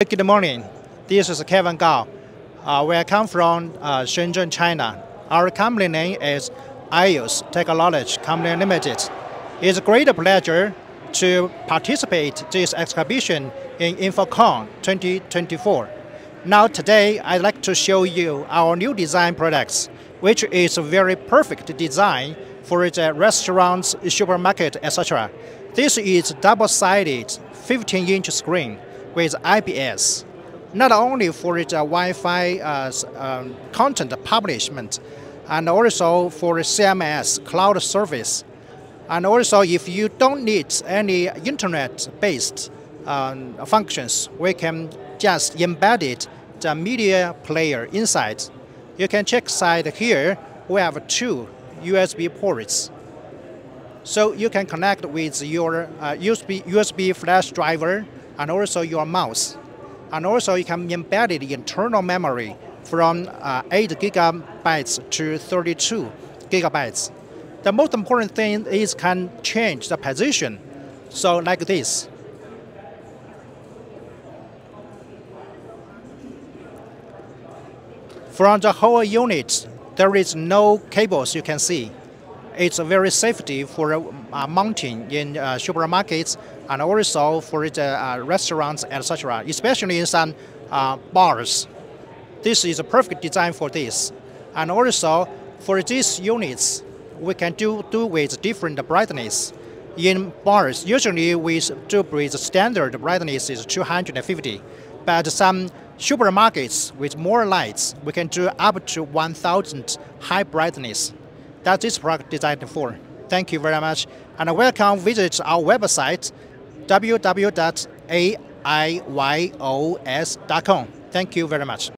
Good morning. This is Kevin Gao. Uh, we come from uh, Shenzhen, China. Our company name is Aiyos Technology Company Limited. It's a great pleasure to participate this exhibition in InfoComm 2024. Now today, I'd like to show you our new design products, which is a very perfect design for the restaurants, supermarket, etc. This is double-sided 15-inch screen with IPS, not only for the Wi-Fi uh, um, content publishment, and also for CMS cloud service. And also, if you don't need any internet-based um, functions, we can just embed it, the media player inside. You can check side here. We have two USB ports. So you can connect with your uh, USB, USB flash driver and also your mouse. And also you can embed the internal memory from uh, 8 gigabytes to 32 gigabytes. The most important thing is can change the position. So like this. From the whole unit, there is no cables you can see it's very safety for uh, mounting in uh, supermarkets and also for the uh, restaurants, etc., especially in some uh, bars. This is a perfect design for this. And also, for these units, we can do, do with different brightness. In bars, usually we do with standard brightness is 250, but some supermarkets with more lights, we can do up to 1000 high brightness. That's this product designed for. Thank you very much. And welcome visit our website, www.aiyos.com. Thank you very much.